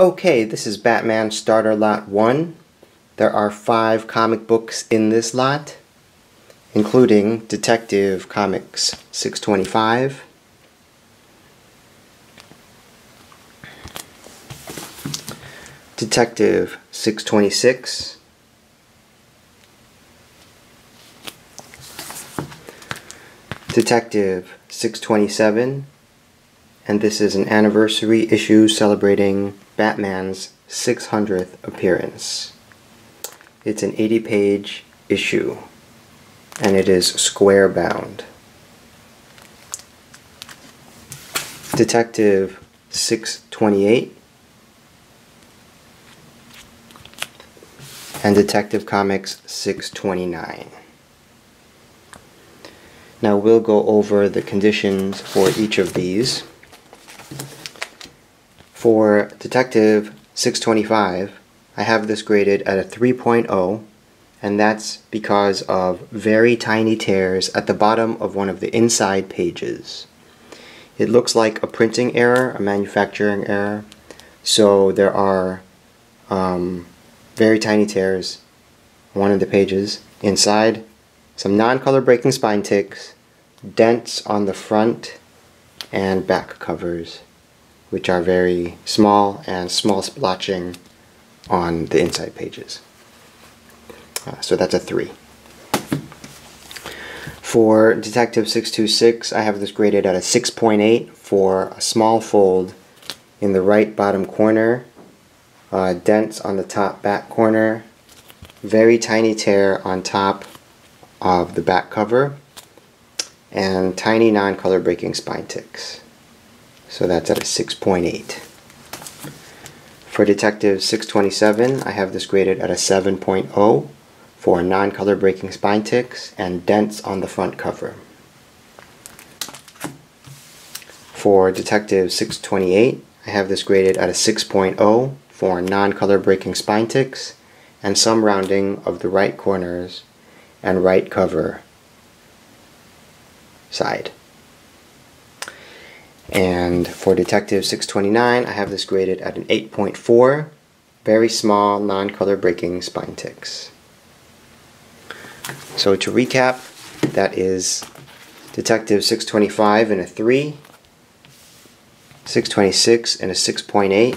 Okay, this is Batman Starter Lot 1. There are five comic books in this lot, including Detective Comics 625, Detective 626, Detective 627, and this is an anniversary issue celebrating Batman's 600th appearance. It's an 80 page issue, and it is square bound. Detective 628 and Detective Comics 629. Now we'll go over the conditions for each of these. For Detective 625, I have this graded at a 3.0, and that's because of very tiny tears at the bottom of one of the inside pages. It looks like a printing error, a manufacturing error, so there are um, very tiny tears on one of the pages. Inside, some non-color breaking spine ticks, dents on the front and back covers which are very small and small splotching on the inside pages. Uh, so that's a 3. For Detective 626, I have this graded at a 6.8 for a small fold in the right bottom corner, uh, dents on the top back corner, very tiny tear on top of the back cover, and tiny non-color breaking spine ticks. So that's at a 6.8. For Detective 627, I have this graded at a 7.0 for non-color breaking spine ticks and dents on the front cover. For Detective 628, I have this graded at a 6.0 for non-color breaking spine ticks and some rounding of the right corners and right cover side. And for Detective 629, I have this graded at an 8.4, very small, non-color breaking spine ticks. So to recap, that is Detective 625 in a 3, 626 in a 6.8,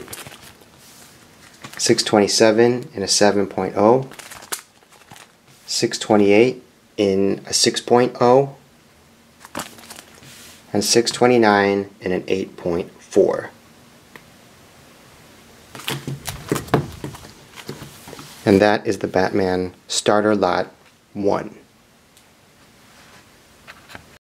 627 in a 7.0, 628 in a 6.0, and 629 and an 8.4. And that is the Batman Starter Lot 1.